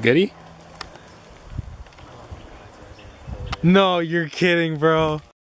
Goody? No, you're kidding, bro.